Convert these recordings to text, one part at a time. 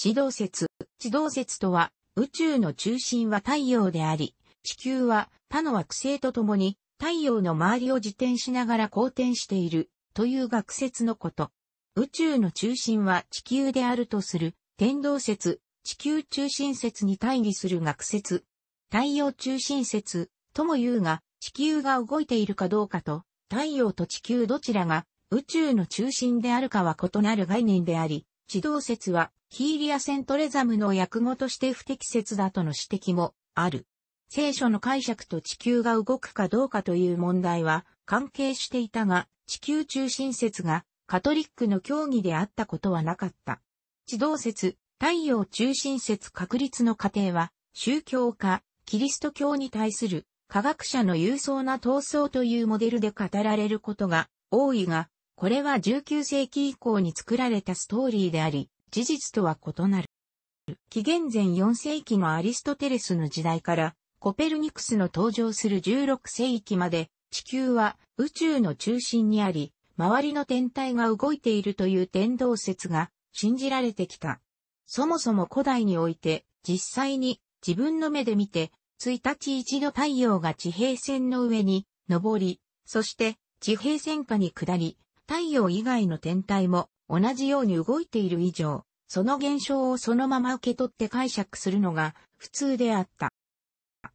地動説。地動説とは、宇宙の中心は太陽であり、地球は他の惑星と共に太陽の周りを自転しながら公転しているという学説のこと。宇宙の中心は地球であるとする天動説、地球中心説に対義する学説。太陽中心説とも言うが、地球が動いているかどうかと、太陽と地球どちらが宇宙の中心であるかは異なる概念であり、地動説はヒーリアセントレザムの訳語として不適切だとの指摘もある。聖書の解釈と地球が動くかどうかという問題は関係していたが、地球中心説がカトリックの教義であったことはなかった。地動説、太陽中心説確立の過程は、宗教家、キリスト教に対する科学者の勇壮な闘争というモデルで語られることが多いが、これは19世紀以降に作られたストーリーであり、事実とは異なる。紀元前4世紀のアリストテレスの時代から、コペルニクスの登場する16世紀まで、地球は宇宙の中心にあり、周りの天体が動いているという天動説が信じられてきた。そもそも古代において、実際に自分の目で見て、1日一度太陽が地平線の上に昇り、そして地平線下に下り、太陽以外の天体も同じように動いている以上、その現象をそのまま受け取って解釈するのが普通であった。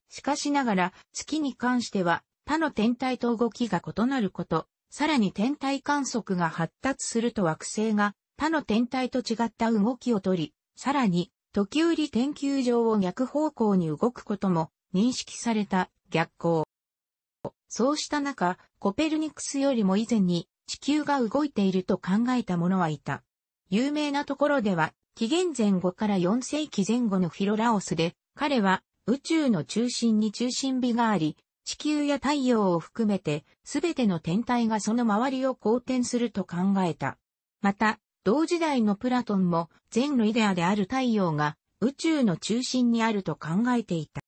しかしながら月に関しては他の天体と動きが異なること、さらに天体観測が発達すると惑星が他の天体と違った動きをとり、さらに時折天球上を逆方向に動くことも認識された逆光。そうした中、コペルニクスよりも以前に地球が動いていると考えた者はいた。有名なところでは、紀元前後から4世紀前後のフィロラオスで、彼は宇宙の中心に中心美があり、地球や太陽を含めて、すべての天体がその周りを公転すると考えた。また、同時代のプラトンも、全のイデアである太陽が宇宙の中心にあると考えていた。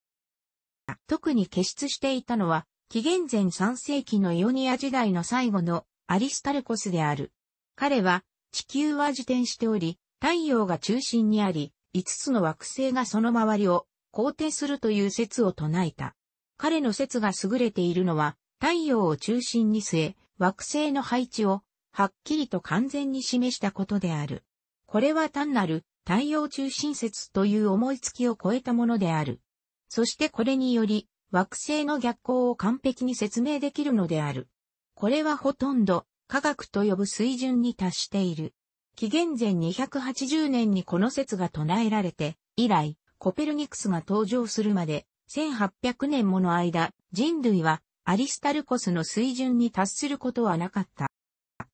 特に傑出していたのは、紀元前3世紀のイオニア時代の最後のアリスタルコスである。彼は、地球は自転しており、太陽が中心にあり、5つの惑星がその周りを肯定するという説を唱えた。彼の説が優れているのは、太陽を中心に据え、惑星の配置をはっきりと完全に示したことである。これは単なる太陽中心説という思いつきを超えたものである。そしてこれにより、惑星の逆行を完璧に説明できるのである。これはほとんど科学と呼ぶ水準に達している。紀元前280年にこの説が唱えられて、以来、コペルニクスが登場するまで、1800年もの間、人類はアリスタルコスの水準に達することはなかった。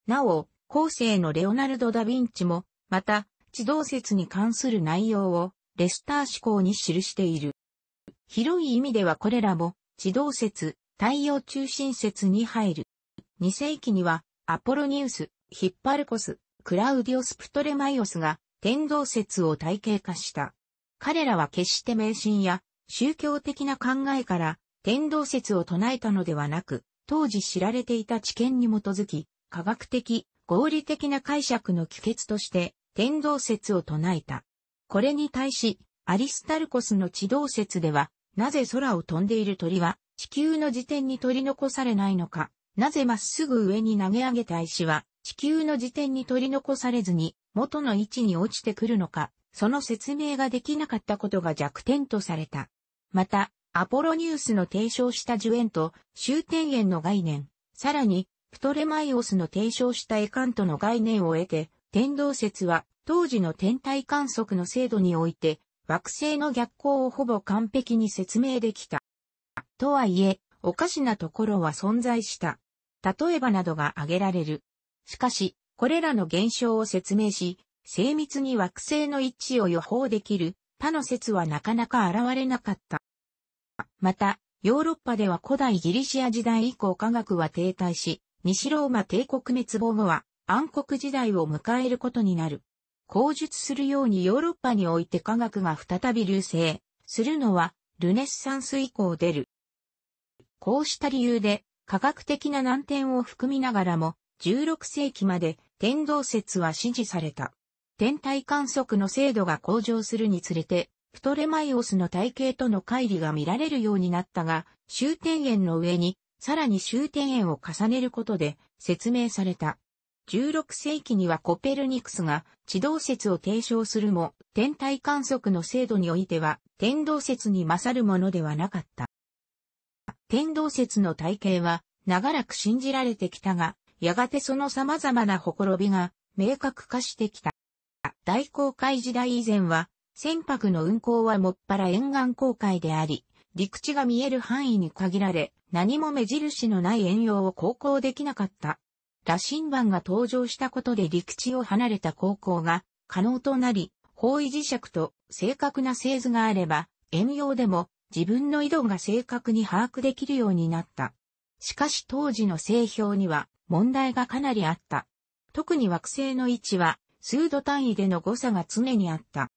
なお、後世のレオナルド・ダ・ヴィンチも、また、地動説に関する内容をレスター思考に記している。広い意味ではこれらも、地動説、太陽中心説に入る。2世紀には、アポロニウス、ヒッパルコス、クラウディオス・プトレマイオスが天動説を体系化した。彼らは決して迷信や宗教的な考えから天動説を唱えたのではなく、当時知られていた知見に基づき、科学的、合理的な解釈の帰結として天動説を唱えた。これに対し、アリスタルコスの地動説では、なぜ空を飛んでいる鳥は地球の時点に取り残されないのか、なぜまっすぐ上に投げ上げた石は地球の時点に取り残されずに元の位置に落ちてくるのか、その説明ができなかったことが弱点とされた。また、アポロニウスの提唱した樹円と終点円の概念、さらに、プトレマイオスの提唱したエカントの概念を得て、天動説は当時の天体観測の精度において、惑星の逆行をほぼ完璧に説明できた。とはいえ、おかしなところは存在した。例えばなどが挙げられる。しかし、これらの現象を説明し、精密に惑星の位置を予報できる他の説はなかなか現れなかった。また、ヨーロッパでは古代ギリシア時代以降科学は停滞し、西ローマ帝国滅亡後は暗黒時代を迎えることになる。口述するようにヨーロッパにおいて科学が再び流星するのはルネッサンス以降出る。こうした理由で科学的な難点を含みながらも、16世紀まで天動説は支持された。天体観測の精度が向上するにつれて、プトレマイオスの体系との乖離が見られるようになったが、終点円の上に、さらに終点円を重ねることで説明された。16世紀にはコペルニクスが地動説を提唱するも、天体観測の精度においては、天動説に勝るものではなかった。天動説の体系は、長らく信じられてきたが、やがてその様々なほころびが明確化してきた。大航海時代以前は、船舶の運航はもっぱら沿岸航海であり、陸地が見える範囲に限られ、何も目印のない遠洋を航行できなかった。羅針盤が登場したことで陸地を離れた航行が可能となり、方位磁石と正確な製図があれば、遠洋でも自分の緯度が正確に把握できるようになった。しかし当時の製氷には問題がかなりあった。特に惑星の位置は数度単位での誤差が常にあった。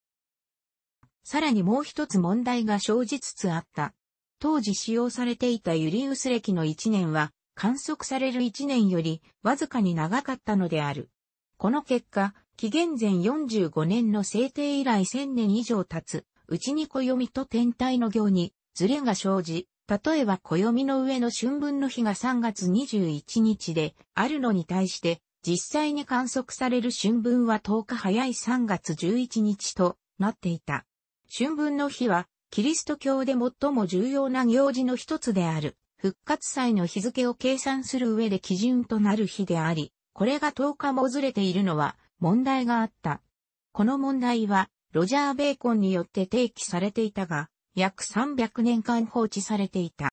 さらにもう一つ問題が生じつつあった。当時使用されていたユリウス暦の1年は観測される1年よりわずかに長かったのである。この結果、紀元前45年の制定以来1000年以上経つ、うちに暦と天体の行にズレが生じ、例えば暦の上の春分の日が3月21日であるのに対して、実際に観測される春分は10日早い3月11日となっていた。春分の日は、キリスト教で最も重要な行事の一つである。復活祭の日付を計算する上で基準となる日であり、これが10日もずれているのは問題があった。この問題はロジャー・ベーコンによって提起されていたが、約300年間放置されていた。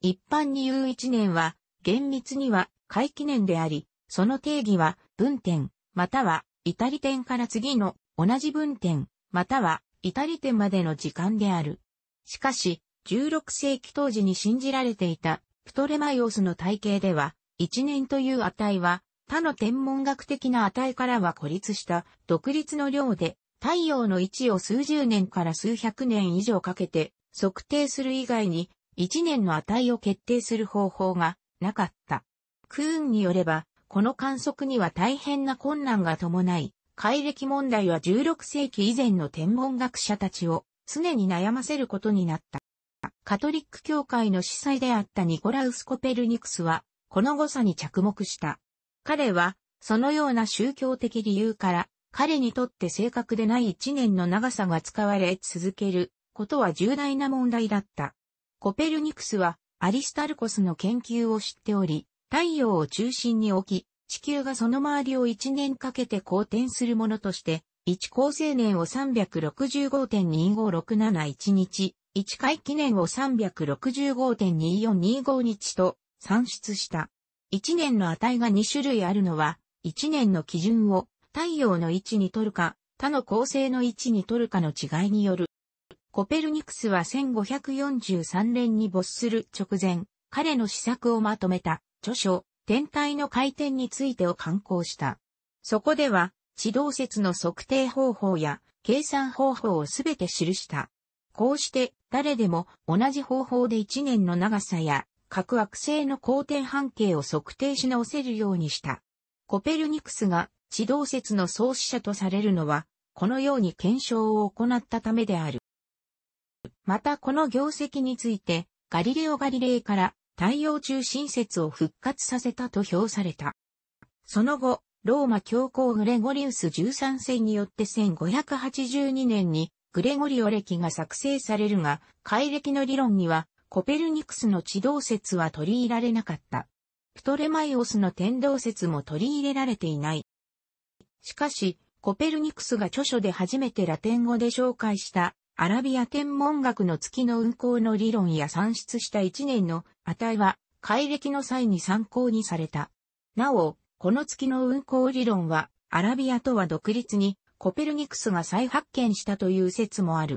一般に言う1年は厳密には回帰年であり、その定義は分点、またはイタリ点から次の同じ分点、またはイタリ点までの時間である。しかし、16世紀当時に信じられていたプトレマイオスの体系では、1年という値は他の天文学的な値からは孤立した独立の量で太陽の位置を数十年から数百年以上かけて測定する以外に1年の値を決定する方法がなかった。クーンによれば、この観測には大変な困難が伴い、改暦問題は16世紀以前の天文学者たちを常に悩ませることになった。カトリック教会の司祭であったニコラウス・コペルニクスは、この誤差に着目した。彼は、そのような宗教的理由から、彼にとって正確でない一年の長さが使われ続けることは重大な問題だった。コペルニクスは、アリスタルコスの研究を知っており、太陽を中心に置き、地球がその周りを一年かけて公転するものとして、1光青年を365.2567日、1回記念を365.2425日と算出した。1年の値が2種類あるのは、1年の基準を太陽の位置に取るか、他の恒星の位置に取るかの違いによる。コペルニクスは1543年に没する直前、彼の施策をまとめた著書、天体の回転についてを刊行した。そこでは、地動説の測定方法や計算方法をすべて記した。こうして誰でも同じ方法で1年の長さや各惑星の公転半径を測定し直せるようにした。コペルニクスが地動説の創始者とされるのは、このように検証を行ったためである。またこの業績について、ガリレオ・ガリレイから太陽中心説を復活させたと評された。その後、ローマ教皇グレゴリウス13世によって1582年にグレゴリオ暦が作成されるが、改暦の理論には、コペルニクスの地動説は取り入れられなかった。プトレマイオスの天動説も取り入れられていない。しかし、コペルニクスが著書で初めてラテン語で紹介したアラビア天文学の月の運行の理論や算出した1年の値は改暦の際に参考にされた。なお、この月の運行理論はアラビアとは独立にコペルニクスが再発見したという説もある。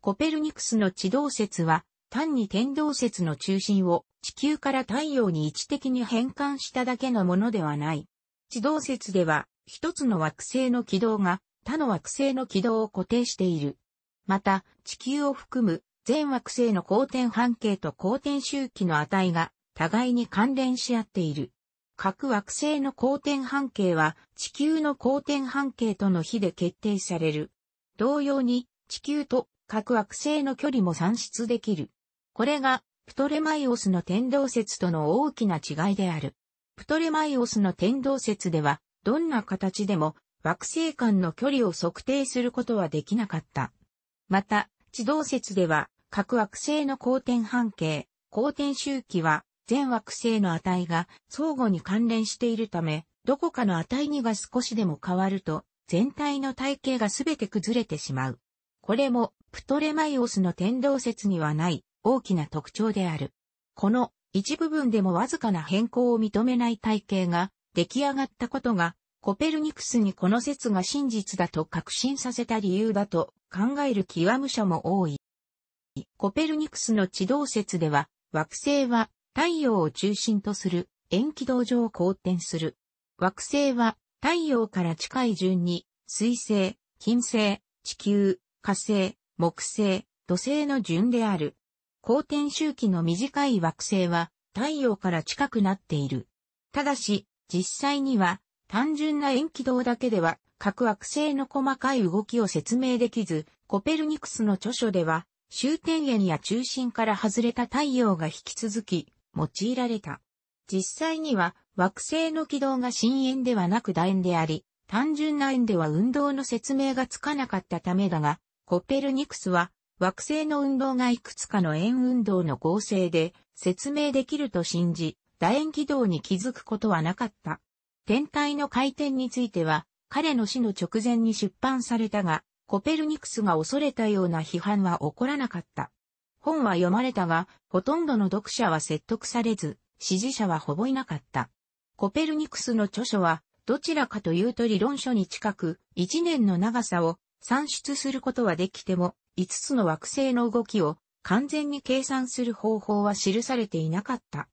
コペルニクスの地動説は、単に天動説の中心を地球から太陽に位置的に変換しただけのものではない。地動説では、一つの惑星の軌道が他の惑星の軌道を固定している。また、地球を含む全惑星の公転半径と公転周期の値が互いに関連し合っている。各惑星の公転半径は地球の公転半径との比で決定される。同様に地球と各惑星の距離も算出できる。これがプトレマイオスの天動説との大きな違いである。プトレマイオスの天動説では、どんな形でも惑星間の距離を測定することはできなかった。また、地動説では、各惑星の公転半径、公転周期は、全惑星の値が相互に関連しているため、どこかの値にが少しでも変わると、全体の体系がすべて崩れてしまう。これも、プトレマイオスの天動説にはない大きな特徴である。この一部分でもわずかな変更を認めない体系が出来上がったことが、コペルニクスにこの説が真実だと確信させた理由だと考える極む者も多い。コペルニクスの地動説では、惑星は太陽を中心とする円軌道上公転する。惑星は太陽から近い順に水星、金星、地球、火星、木星、土星の順である。公転周期の短い惑星は太陽から近くなっている。ただし、実際には単純な円軌道だけでは各惑星の細かい動きを説明できず、コペルニクスの著書では終点円や中心から外れた太陽が引き続き用いられた。実際には惑星の軌道が深円ではなく楕円であり、単純な円では運動の説明がつかなかったためだが、コペルニクスは惑星の運動がいくつかの円運動の合成で説明できると信じ、楕円軌道に気づくことはなかった。天体の回転については、彼の死の直前に出版されたが、コペルニクスが恐れたような批判は起こらなかった。本は読まれたが、ほとんどの読者は説得されず、支持者はほぼいなかった。コペルニクスの著書は、どちらかというと理論書に近く、一年の長さを算出することはできても、5つの惑星の動きを完全に計算する方法は記されていなかった。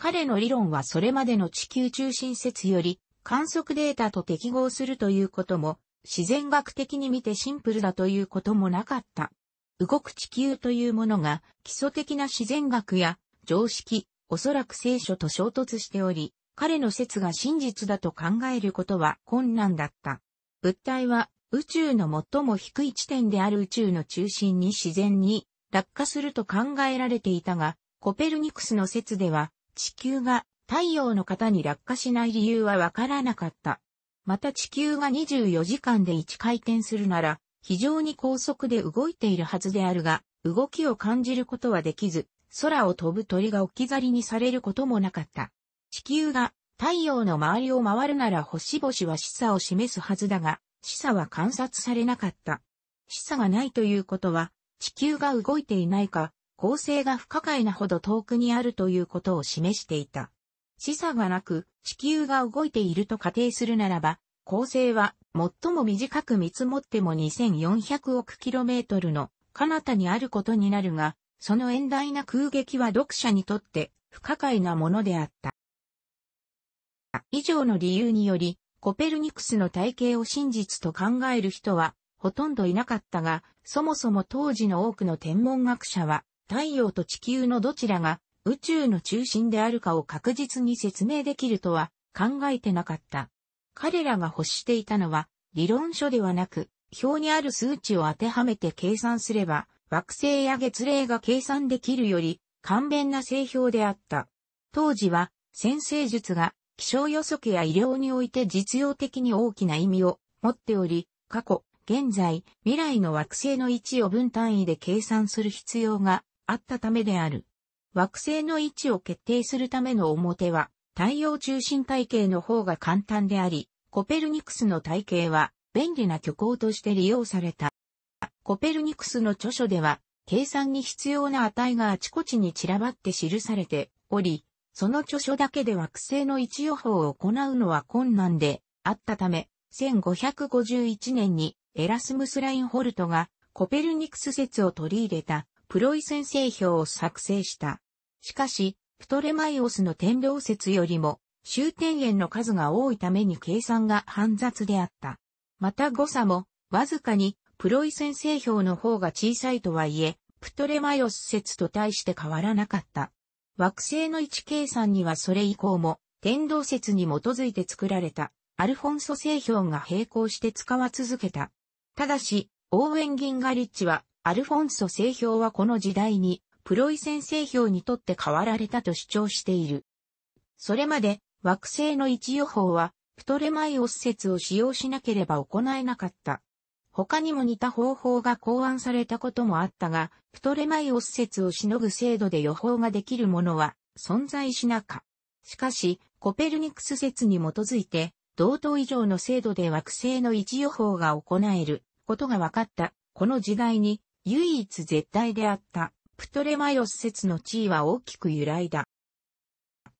彼の理論はそれまでの地球中心説より観測データと適合するということも自然学的に見てシンプルだということもなかった。動く地球というものが基礎的な自然学や常識、おそらく聖書と衝突しており、彼の説が真実だと考えることは困難だった。物体は宇宙の最も低い地点である宇宙の中心に自然に落下すると考えられていたが、コペルニクスの説では地球が太陽の型に落下しない理由はわからなかった。また地球が24時間で1回転するなら、非常に高速で動いているはずであるが、動きを感じることはできず、空を飛ぶ鳥が置き去りにされることもなかった。地球が太陽の周りを回るなら星々は示唆を示すはずだが、示唆は観察されなかった。示唆がないということは、地球が動いていないか、構成が不可解なほど遠くにあるということを示していた。示唆がなく、地球が動いていると仮定するならば、構成は最も短く見積もっても2400億 km の彼方にあることになるが、その遠大な空撃は読者にとって不可解なものであった。以上の理由により、コペルニクスの体系を真実と考える人はほとんどいなかったが、そもそも当時の多くの天文学者は、太陽と地球のどちらが宇宙の中心であるかを確実に説明できるとは考えてなかった。彼らが欲していたのは、理論書ではなく、表にある数値を当てはめて計算すれば、惑星や月齢が計算できるより、簡便な製表であった。当時は、先生術が気象予測や医療において実用的に大きな意味を持っており、過去、現在、未来の惑星の位置を分単位で計算する必要があったためである。惑星の位置を決定するための表は、太陽中心体系の方が簡単であり、コペルニクスの体系は便利な虚構として利用された。コペルニクスの著書では、計算に必要な値があちこちに散らばって記されており、その著書だけで惑星の位置予報を行うのは困難であったため、1551年にエラスムス・ラインホルトがコペルニクス説を取り入れたプロイセン星表を作成した。しかし、プトレマイオスの天動説よりも終点円の数が多いために計算が煩雑であった。また誤差もわずかにプロイセン星表の方が小さいとはいえ、プトレマイオス説と対して変わらなかった。惑星の位置計算にはそれ以降も天動説に基づいて作られたアルフォンソ製氷が並行して使わ続けた。ただし、オーウェン・ギンガリッチは、アルフォンソ製氷はこの時代に、プロイセン製氷にとって変わられたと主張している。それまで、惑星の位置予報は、プトレマイオス説を使用しなければ行えなかった。他にも似た方法が考案されたこともあったが、プトレマイオス説をしのぐ精度で予報ができるものは存在しなか。しかし、コペルニクス説に基づいて、同等以上の精度で惑星の位置予報が行えることが分かったこの時代に唯一絶対であったプトレマイオス説の地位は大きく揺らいだ。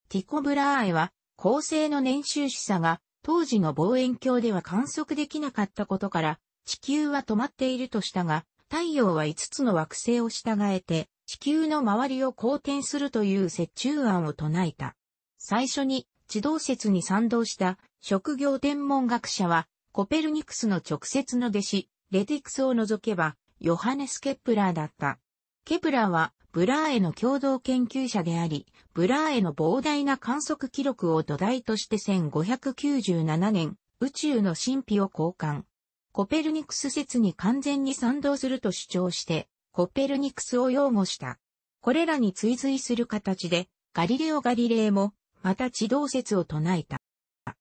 ティコブラーエは恒星の年周視差が当時の望遠鏡では観測できなかったことから地球は止まっているとしたが太陽は5つの惑星を従えて地球の周りを公転するという折衷案を唱えた。最初に地動説に賛同した職業天文学者はコペルニクスの直接の弟子、レティクスを除けばヨハネス・ケプラーだった。ケプラーはブラーエの共同研究者であり、ブラーエの膨大な観測記録を土台として1597年、宇宙の神秘を公刊。コペルニクス説に完全に賛同すると主張して、コペルニクスを擁護した。これらに追随する形で、ガリレオ・ガリレイもまた地動説を唱えた。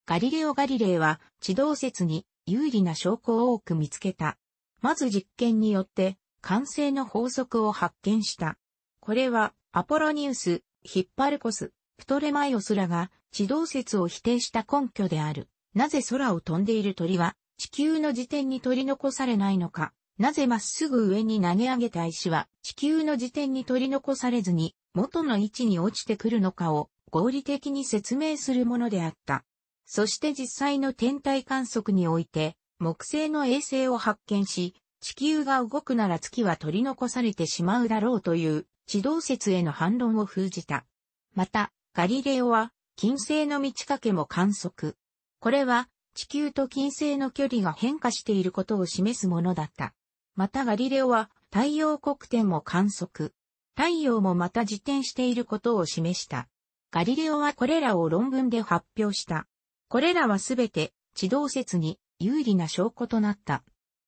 ガリレオ・ガリレイは地動説に有利な証拠を多く見つけた。まず実験によって慣性の法則を発見した。これはアポロニウス、ヒッパルコス、プトレマイオスらが地動説を否定した根拠である。なぜ空を飛んでいる鳥は地球の時点に取り残されないのか。なぜまっすぐ上に投げ上げた石は地球の時点に取り残されずに元の位置に落ちてくるのかを合理的に説明するものであった。そして実際の天体観測において、木星の衛星を発見し、地球が動くなら月は取り残されてしまうだろうという地動説への反論を封じた。また、ガリレオは金星の満ち欠けも観測。これは地球と金星の距離が変化していることを示すものだった。またガリレオは太陽黒点も観測。太陽もまた自転していることを示した。ガリレオはこれらを論文で発表した。これらはすべて地動説に有利な証拠となった。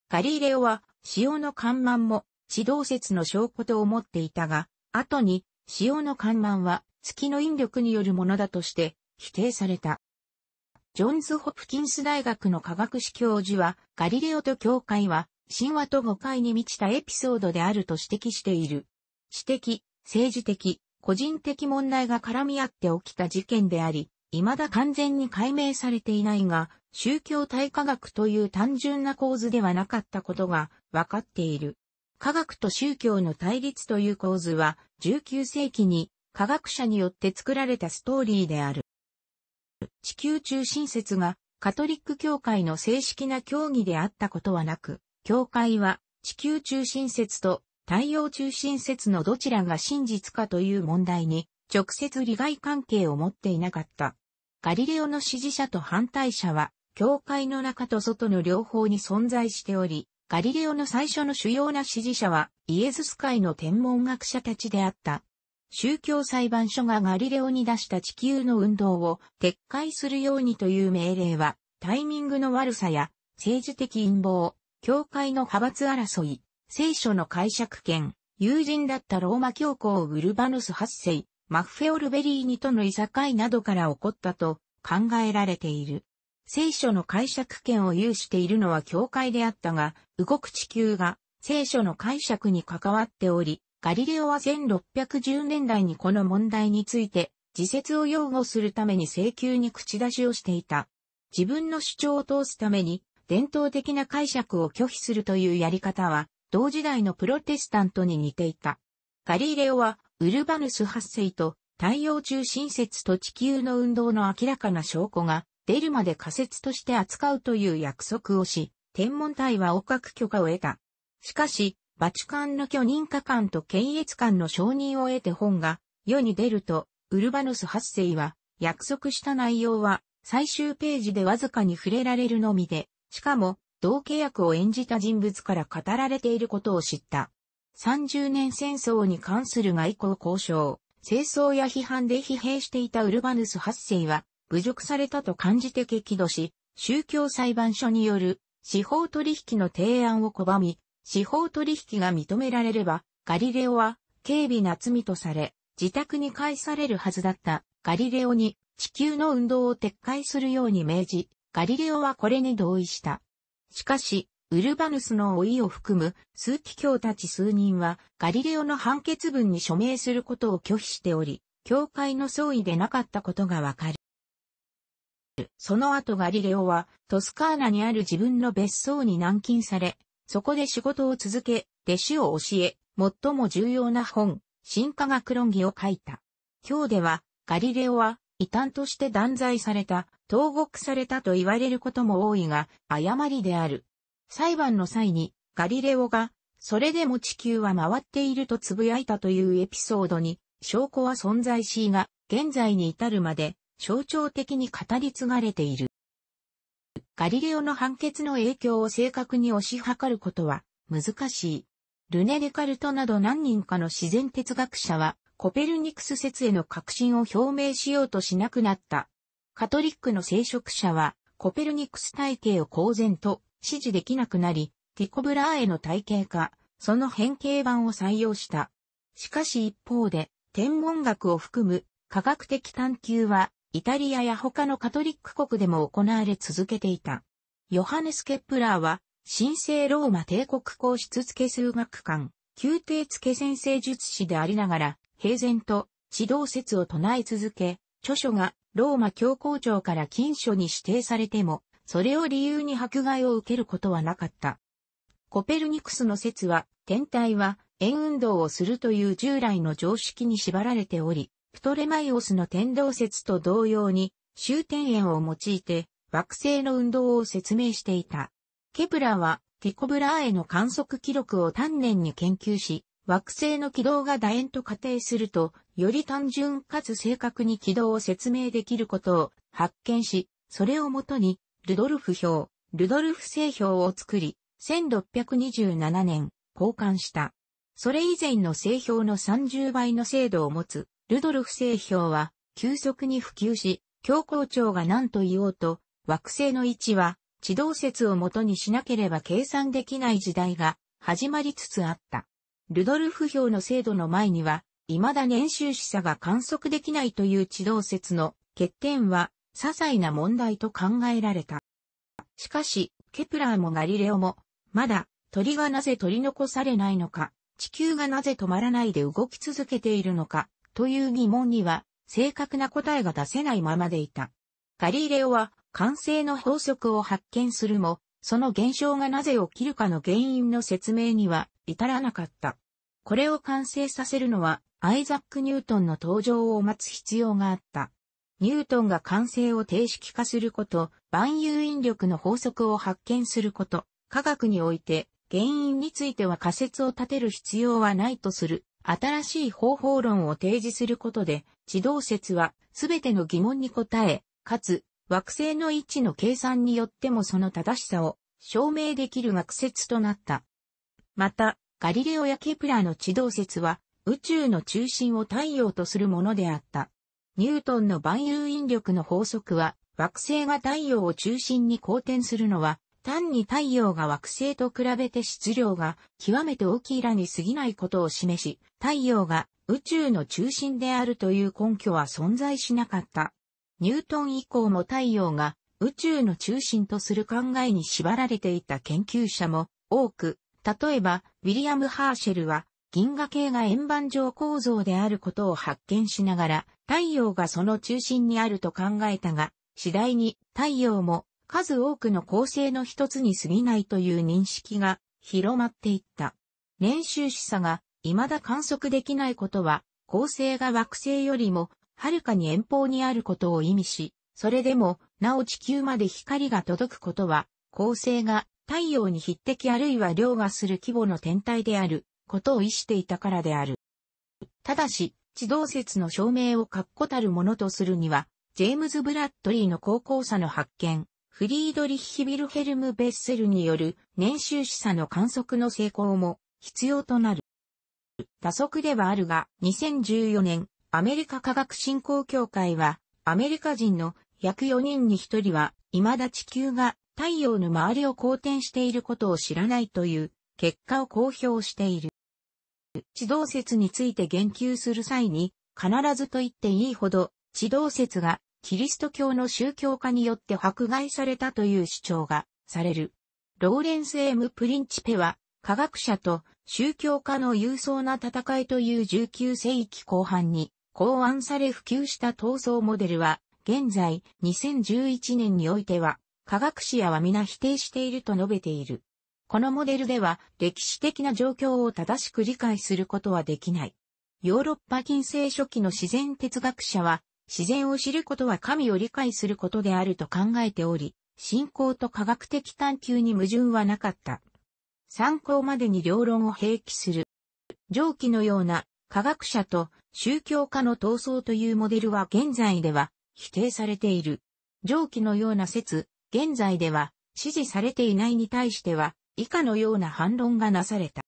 ガリレオは潮の干満も地動説の証拠と思っていたが、後に潮の干満は月の引力によるものだとして否定された。ジョンズ・ホプキンス大学の科学史教授はガリレオと教会は神話と誤解に満ちたエピソードであると指摘している。知的、政治的、個人的問題が絡み合って起きた事件であり、未だ完全に解明されていないが、宗教対科学という単純な構図ではなかったことが分かっている。科学と宗教の対立という構図は、19世紀に科学者によって作られたストーリーである。地球中心説がカトリック教会の正式な教義であったことはなく、教会は地球中心説と太陽中心説のどちらが真実かという問題に直接利害関係を持っていなかった。ガリレオの支持者と反対者は、教会の中と外の両方に存在しており、ガリレオの最初の主要な支持者は、イエズス会の天文学者たちであった。宗教裁判所がガリレオに出した地球の運動を撤回するようにという命令は、タイミングの悪さや政治的陰謀、教会の派閥争い、聖書の解釈権、友人だったローマ教皇ウルバヌス8世、マッフェオルベリーニとのいさかいなどから起こったと考えられている。聖書の解釈権を有しているのは教会であったが、動く地球が聖書の解釈に関わっており、ガリレオは1610年代にこの問題について、自説を擁護するために請求に口出しをしていた。自分の主張を通すために、伝統的な解釈を拒否するというやり方は、同時代のプロテスタントに似ていた。ガリレオは、ウルバヌス発生と太陽中心説と地球の運動の明らかな証拠が出るまで仮説として扱うという約束をし、天文台はお書く許可を得た。しかし、バチカンの許認可官と検閲官の承認を得て本が世に出ると、ウルバヌス発生は約束した内容は最終ページでわずかに触れられるのみで、しかも同契約を演じた人物から語られていることを知った。30年戦争に関する外交交渉、清掃や批判で疲弊していたウルバヌス8世は、侮辱されたと感じて激怒し、宗教裁判所による司法取引の提案を拒み、司法取引が認められれば、ガリレオは軽微な罪とされ、自宅に返されるはずだったガリレオに地球の運動を撤回するように命じ、ガリレオはこれに同意した。しかし、ウルバヌスの老いを含む数奇教たち数人はガリレオの判決文に署名することを拒否しており、教会の総意でなかったことがわかる。その後ガリレオはトスカーナにある自分の別荘に軟禁され、そこで仕事を続け、弟子を教え、最も重要な本、新科学論議を書いた。今日では、ガリレオは、異端として断罪された、投獄されたと言われることも多いが、誤りである。裁判の際に、ガリレオが、それでも地球は回っていると呟いたというエピソードに、証拠は存在しが、現在に至るまで、象徴的に語り継がれている。ガリレオの判決の影響を正確に推し量ることは難しい。ルネ・デカルトなど何人かの自然哲学者は、コペルニクス説への確信を表明しようとしなくなった。カトリックの聖職者は、コペルニクス体系を公然と支持できなくなり、ティコブラーエの体系か、その変形版を採用した。しかし一方で、天文学を含む科学的探求は、イタリアや他のカトリック国でも行われ続けていた。ヨハネス・ケップラーは、神聖ローマ帝国皇室付数学官、宮廷付占星術師でありながら、平然と地動説を唱え続け、著書がローマ教皇庁から禁書に指定されても、それを理由に迫害を受けることはなかった。コペルニクスの説は、天体は円運動をするという従来の常識に縛られており、プトレマイオスの天動説と同様に、周転円を用いて惑星の運動を説明していた。ケプラーはティコブラーエの観測記録を丹念に研究し、惑星の軌道が楕円と仮定すると、より単純かつ正確に軌道を説明できることを発見し、それをもとにルドルフ表、ルドルフ星表を作り、1627年、交換した。それ以前の星表の30倍の精度を持つ、ルドルフ星表は、急速に普及し、教皇庁が何と言おうと、惑星の位置は、地動説をもとにしなければ計算できない時代が始まりつつあった。ルドルフ表の精度の前には、未だ年収視差が観測できないという地動説の欠点は、些細な問題と考えられた。しかし、ケプラーもガリレオも、まだ鳥がなぜ取り残されないのか、地球がなぜ止まらないで動き続けているのか、という疑問には、正確な答えが出せないままでいた。ガリレオは、慣性の法則を発見するも、その現象がなぜ起きるかの原因の説明には至らなかった。これを完成させるのは、アイザック・ニュートンの登場を待つ必要があった。ニュートンが慣性を定式化すること、万有引力の法則を発見すること、科学において原因については仮説を立てる必要はないとする、新しい方法論を提示することで、地動説はすべての疑問に答え、かつ惑星の位置の計算によってもその正しさを証明できる学説となった。また、ガリレオやケプラーの地動説は宇宙の中心を太陽とするものであった。ニュートンの万有引力の法則は、惑星が太陽を中心に公転するのは、単に太陽が惑星と比べて質量が極めて大きいらに過ぎないことを示し、太陽が宇宙の中心であるという根拠は存在しなかった。ニュートン以降も太陽が宇宙の中心とする考えに縛られていた研究者も多く、例えば、ウィリアム・ハーシェルは銀河系が円盤状構造であることを発見しながら、太陽がその中心にあると考えたが、次第に太陽も数多くの恒星の一つに過ぎないという認識が広まっていった。年収視差が未だ観測できないことは、恒星が惑星よりもはるかに遠方にあることを意味し、それでもなお地球まで光が届くことは、恒星が太陽に匹敵あるいは凌駕する規模の天体であることを意していたからである。ただし、地動説の証明を確固たるものとするには、ジェームズ・ブラッドリーの高校差の発見、フリードリッヒ・ビルヘルム・ベッセルによる年収視差の観測の成功も必要となる。打足ではあるが、2014年、アメリカ科学振興協会は、アメリカ人の約4人に1人は未だ地球が太陽の周りを公転していることを知らないという結果を公表している。地動説について言及する際に必ずと言っていいほど地動説がキリスト教の宗教家によって迫害されたという主張がされる。ローレンス・エム・プリンチペは科学者と宗教家の勇壮な戦いという19世紀後半に考案され普及した闘争モデルは現在2011年においては科学者は皆否定していると述べている。このモデルでは歴史的な状況を正しく理解することはできない。ヨーロッパ近世初期の自然哲学者は自然を知ることは神を理解することであると考えており、信仰と科学的探求に矛盾はなかった。参考までに両論を併記する。上記のような科学者と宗教家の闘争というモデルは現在では否定されている。上記のような説、現在では支持されていないに対しては以下のような反論がなされた。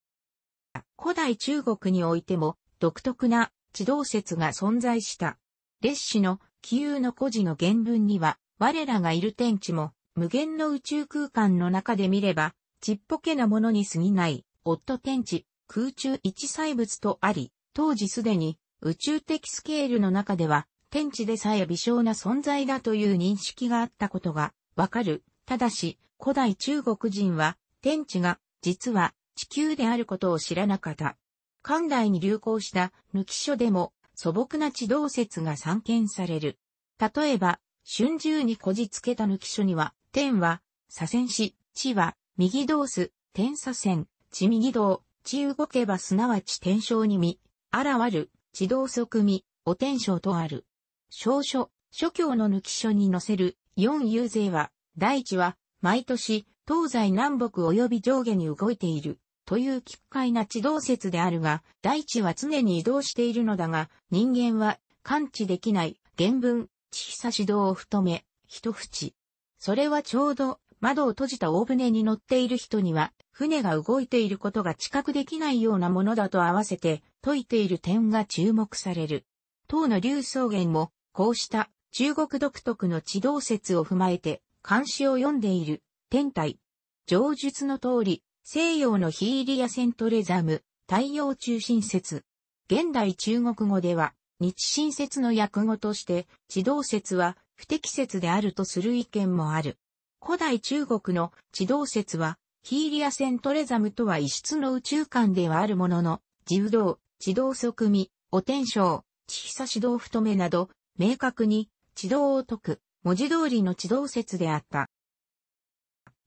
古代中国においても独特な地動説が存在した。列子の気有の古事の原文には、我らがいる天地も無限の宇宙空間の中で見れば、ちっぽけなものに過ぎない、夫天地、空中一細物とあり、当時すでに宇宙的スケールの中では、天地でさえ微小な存在だという認識があったことがわかる。ただし、古代中国人は天地が実は地球であることを知らなかった。漢代に流行した抜き書でも素朴な地動説が散見される。例えば、春秋にこじつけた抜き書には、天は左遷し、地は右動す、天左遷、地右動、地動けばすなわち天正に見、あらわる、地動側見、お天正とある。小書、諸教の抜き書に載せる四遊勢は、大地は毎年東西南北及び上下に動いている、という奇怪な地動説であるが、大地は常に移動しているのだが、人間は感知できない原文、地久指導を太め、一縁。それはちょうど窓を閉じた大船に乗っている人には、船が動いていることが知覚できないようなものだと合わせて解いている点が注目される。当の流草原も、こうした中国独特の地動説を踏まえて、漢詩を読んでいる。天体。上述の通り、西洋のヒーリアセントレザム、太陽中心説。現代中国語では、日清説の訳語として、地動説は不適切であるとする意見もある。古代中国の地動説は、ヒーリアセントレザムとは異質の宇宙観ではあるものの、自動、地動側見、お天正、地久指導太めなど、明確に地動を解く、文字通りの地動説であった。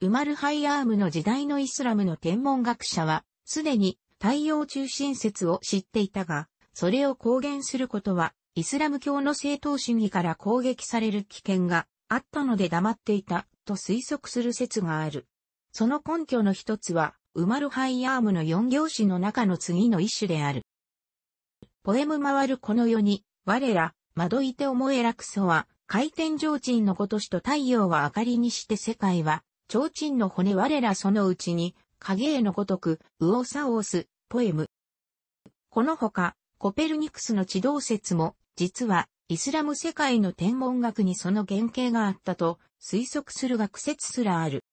ウマルハイアームの時代のイスラムの天文学者は、すでに太陽中心説を知っていたが、それを公言することは、イスラム教の正当主義から攻撃される危険があったので黙っていたと推測する説がある。その根拠の一つは、ウマルハイアームの四行詞の中の次の一種である。ポエム回るこの世に、我ら、惑いて思えらくそは、回転上鎮のごとしと太陽は明かりにして世界は、提灯の骨我らそのうちに、影絵のごとく、ウオサオース、ポエム。このほか、コペルニクスの地動説も、実は、イスラム世界の天文学にその原型があったと推測する学説すらある。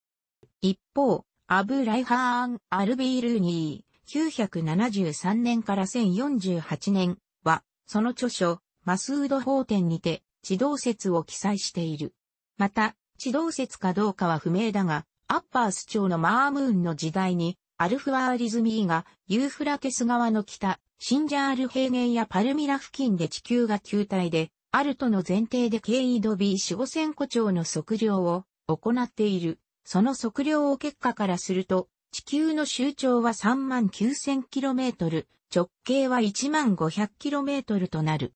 一方、アブ・ライハーン・アルビールーニー、973年から1048年は、その著書、マスード法典にて、地動説を記載している。また、地動説かどうかは不明だが、アッパース朝のマームーンの時代に、アルフワーリズミーがユーフラテス川の北、シンジャール平原やパルミラ付近で地球が球体で、あるとの前提でケイドビー四五千個兆の測量を行っている。その測量を結果からすると、地球の周長は3万 9000km、直径は1万 500km となる。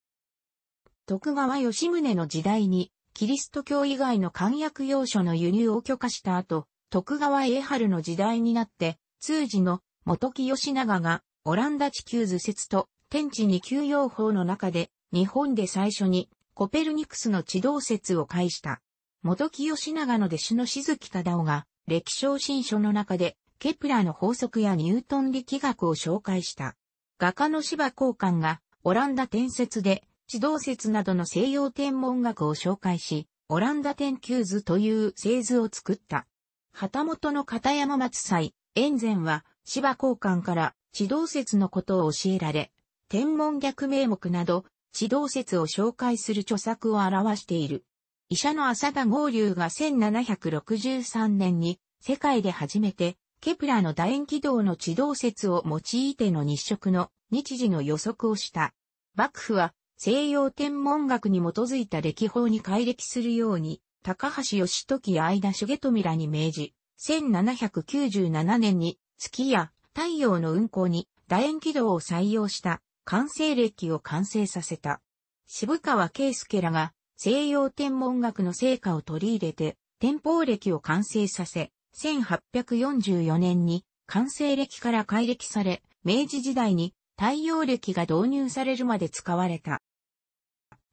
徳川吉宗の時代にキリスト教以外の漢訳要書の輸入を許可した後、徳川栄春の時代になって、通詞の元木義長がオランダ地球図説と天地二級用法の中で日本で最初にコペルニクスの地動説を介した。元木義長の弟子の静木忠夫が歴史新書の中でケプラの法則やニュートン力学を紹介した。画家の芝交換がオランダ天説で地動説などの西洋天文学を紹介し、オランダ天球図という製図を作った。旗本の片山松祭、円前は芝交換から地動説のことを教えられ、天文逆名目など地動説を紹介する著作を表している。医者の浅田合流が1763年に世界で初めてケプラの楕円軌道の地動説を用いての日食の日時の予測をした。幕府は西洋天文学に基づいた歴法に改暦するように、高橋義時や相田重富らに命じ、1797年に月や太陽の運行に楕円軌道を採用した完成歴を完成させた。渋川圭介らが西洋天文学の成果を取り入れて天保歴を完成させ、1844年に完成歴から改暦され、明治時代に太陽暦が導入されるまで使われた。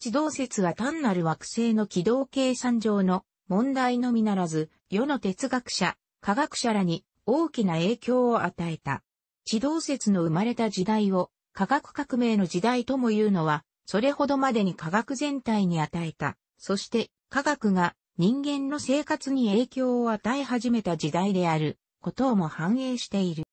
地動説は単なる惑星の軌道計算上の問題のみならず、世の哲学者、科学者らに大きな影響を与えた。地動説の生まれた時代を科学革命の時代とも言うのは、それほどまでに科学全体に与えた。そして科学が人間の生活に影響を与え始めた時代であることをも反映している。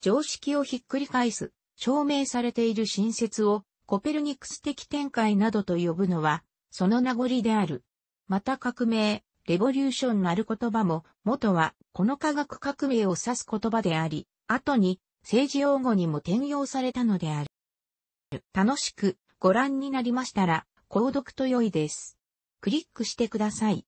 常識をひっくり返す、証明されている新説をコペルニクス的展開などと呼ぶのは、その名残である。また革命、レボリューションなる言葉も、元はこの科学革命を指す言葉であり、後に政治用語にも転用されたのである。楽しくご覧になりましたら、購読と良いです。クリックしてください。